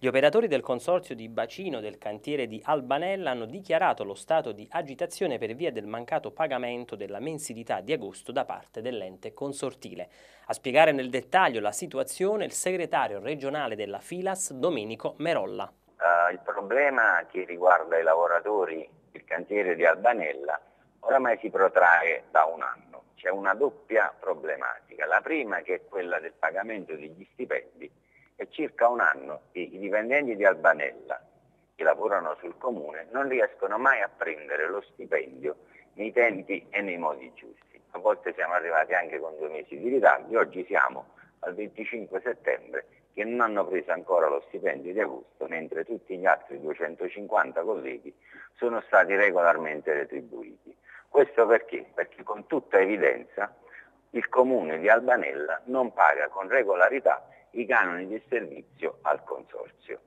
Gli operatori del consorzio di bacino del cantiere di Albanella hanno dichiarato lo stato di agitazione per via del mancato pagamento della mensilità di agosto da parte dell'ente consortile. A spiegare nel dettaglio la situazione il segretario regionale della Filas Domenico Merolla. Uh, il problema che riguarda i lavoratori del cantiere di Albanella oramai si protrae da un anno. C'è una doppia problematica. La prima che è quella del pagamento degli stipendi è circa un anno che i dipendenti di Albanella che lavorano sul comune non riescono mai a prendere lo stipendio nei tempi e nei modi giusti. A volte siamo arrivati anche con due mesi di ritardo, oggi siamo al 25 settembre che non hanno preso ancora lo stipendio di agosto, mentre tutti gli altri 250 colleghi sono stati regolarmente retribuiti. Questo perché? Perché con tutta evidenza il comune di Albanella non paga con regolarità i canoni di servizio al consorzio.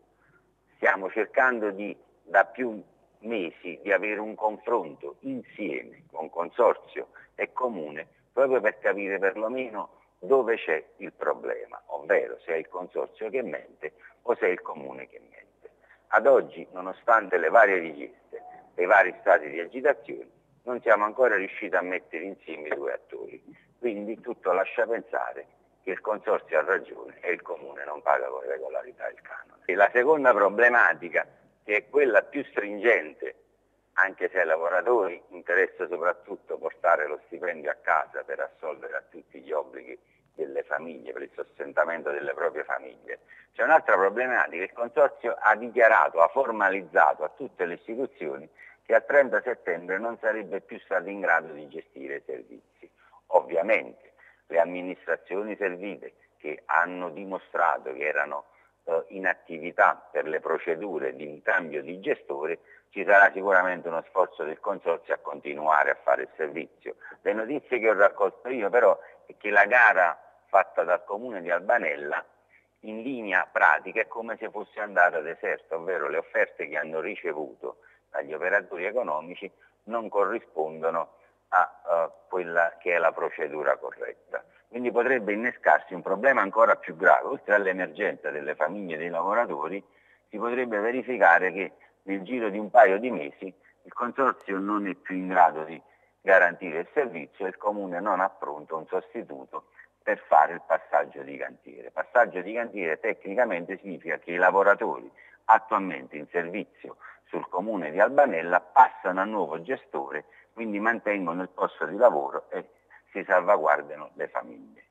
Stiamo cercando di, da più mesi di avere un confronto insieme con consorzio e comune proprio per capire perlomeno dove c'è il problema, ovvero se è il consorzio che mente o se è il comune che mente. Ad oggi, nonostante le varie richieste e i vari stati di agitazione, non siamo ancora riusciti a mettere insieme i due attori. Quindi tutto lascia pensare che il consorzio ha ragione e il comune non paga con regolarità il canone. E la seconda problematica, che è quella più stringente, anche se ai lavoratori interessa soprattutto portare lo stipendio a casa per assolvere a tutti gli obblighi delle famiglie, per il sostentamento delle proprie famiglie. C'è un'altra problematica, il Consorzio ha dichiarato, ha formalizzato a tutte le istituzioni che al 30 settembre non sarebbe più stato in grado di gestire i servizi. Ovviamente le amministrazioni servite che hanno dimostrato che erano eh, in attività per le procedure di cambio di gestore, ci sarà sicuramente uno sforzo del Consorzio a continuare a fare il servizio. Le notizie che ho raccolto io però è che la gara fatta dal Comune di Albanella in linea pratica è come se fosse andata deserta, ovvero le offerte che hanno ricevuto dagli operatori economici non corrispondono a uh, quella che è la procedura corretta. Quindi potrebbe innescarsi un problema ancora più grave, oltre all'emergenza delle famiglie e dei lavoratori, si potrebbe verificare che nel giro di un paio di mesi il Consorzio non è più in grado di garantire il servizio e il Comune non ha pronto un sostituto per fare il passaggio di cantiere. Passaggio di cantiere tecnicamente significa che i lavoratori attualmente in servizio sul comune di Albanella passano a nuovo gestore, quindi mantengono il posto di lavoro e si salvaguardano le famiglie.